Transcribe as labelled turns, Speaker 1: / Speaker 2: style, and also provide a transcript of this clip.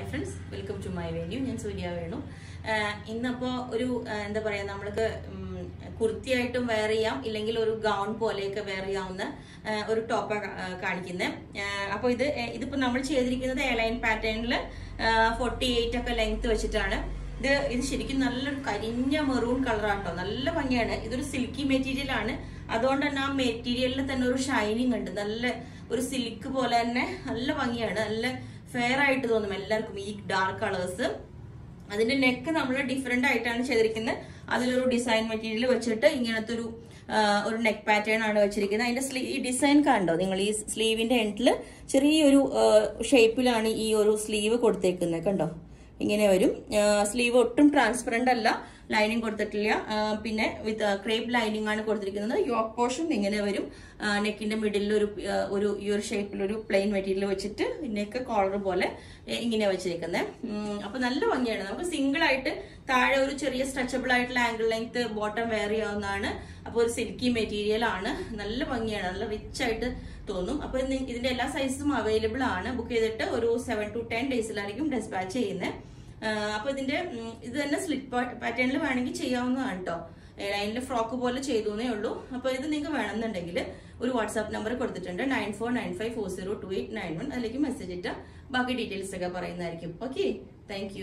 Speaker 1: Hi friends welcome to my venue. ഞാൻ സൂര്യ വേണു. ഇന്നപ്പോൾ ഇന്നപ്പോ ഒരു എന്താ പറയുക നമ്മൾക്ക് കുർത്തിയായിട്ടും വെയർ ചെയ്യാം ഇല്ലെങ്കിൽ ഒരു ഗൗൺ പോലെയൊക്കെ വെയർ ചെയ്യാവുന്ന ഒരു ടോപ്പ് കാണിക്കുന്നത് അപ്പോൾ ഇത് ഇതിപ്പോൾ ഇതിപ്പോ നമ്മൾ ചെയ്തിരിക്കുന്നത് എയർലൈൻ പാറ്റേണിൽ ഫോർട്ടി എയ്റ്റ് ഒക്കെ ലെങ്ത് വെച്ചിട്ടാണ്. ഇത് ഇത് ശരിക്കും നല്ലൊരു കരിഞ്ഞ മെറൂൺ കളറാട്ടോ നല്ല ഭംഗിയാണ്. ഇതൊരു സിൽക്കി മെറ്റീരിയൽ ആണ്. അതുകൊണ്ട് തന്നെ ആ മെറ്റീരിയലിൽ തന്നെ ഒരു ഷൈനിങ് ഉണ്ട്. നല്ല ഒരു സിൽക്ക് പോലെ തന്നെ നല്ല ഭംഗിയാണ്. നല്ല ഫെയർ ആയിട്ട് തോന്നും എല്ലാവർക്കും ഈ ഡാർക്ക് കളേഴ്സ് അതിന്റെ നെക്ക് നമ്മൾ ഡിഫറെന്റ് ആയിട്ടാണ് ചെയ്തിരിക്കുന്നത്. അതിലൊരു ഡിസൈൻ മെറ്റീരിയൽ വെച്ചിട്ട് ഇങ്ങനത്തെ ഒരു ഒരു നെക്ക് പാറ്റേൺ ആണ് വെച്ചിരിക്കുന്നത്. അതിന്റെ സ്ലീ ഈ ഡിസൈൻ കണ്ടോ? നിങ്ങൾ ഈ സ്ലീവിന്റെ എൻഡിൽ ചെറിയൊരു ഷേപ്പിലാണ് ഈ ഒരു സ്ലീവ് കൊടുത്തേക്കുന്നത്. കണ്ടോ? ഇങ്ങനെ വരും. സ്ലീവ് ഒട്ടും ട്രാൻസ്പെറന്റ് അല്ല. ലൈനിങ് കൊടുത്തിട്ടില്ല. പിന്നെ വിത്ത് ക്രേപ്പ് ലൈനിങ് ആണ് കൊടുത്തിരിക്കുന്നത്. യോക്ക് പോർഷൻ ഇങ്ങനെ വരും. നെക്കിന്റെ മിഡിലിൽ ഒരു ഒരു ഈ ഒരു ഷേപ്പിൽ ഒരു പ്ലെയിൻ മെറ്റീരിയൽ വെച്ചിട്ട് നെക്ക് കോളർ പോലെ ഇങ്ങനെ വെച്ചിരിക്കുന്നത് അപ്പൊ നല്ല ഭംഗിയാണ്. നമുക്ക് സിംഗിൾ ആയിട്ട് താഴെ ഒരു ചെറിയ സ്ട്രെച്ചബിൾ ആയിട്ടുള്ള ആംഗിൾ ലെങ്ത് ബോട്ടം വെയർ ചെയ്യാവുന്നതാണ്. അപ്പൊ ഒരു സിൽക്കി മെറ്റീരിയൽ ആണ്. നല്ല ഭംഗിയാണ്. നല്ല റിച്ച് ആയിട്ട് തോന്നും. അപ്പൊ ഇതിന്റെ എല്ലാ സൈസും അവൈലബിൾ ആണ്. ബുക്ക് ചെയ്തിട്ട് ഒരു സെവൻ ടു ടെൻ ഡേയ്സിലായിരിക്കും ഡെസ്പാച്ച് ചെയ്യുന്നത് അപ്പൊ ഇതിന്റെ ഇത് തന്നെ സ്ലിറ്റ് പാറ്റേണിൽ വേണമെങ്കിൽ ചെയ്യാവുന്നതാണ് കേട്ടോ ലൈനിൽ ഫ്രോക്ക് പോലെ ചെയ്തു എന്നേ ഉള്ളൂ. അപ്പൊ ഇത് നിങ്ങൾക്ക് വേണമെന്നുണ്ടെങ്കിൽ ഒരു വാട്സാപ്പ് നമ്പർ കൊടുത്തിട്ടുണ്ട്. Nine four nine five four zero two eight nine one അതിലേക്ക് മെസ്സേജ് ഇട്ടാൽ ബാക്കി ഡീറ്റെയിൽസ് ഒക്കെ പറയുന്നതായിരിക്കും. Okay thank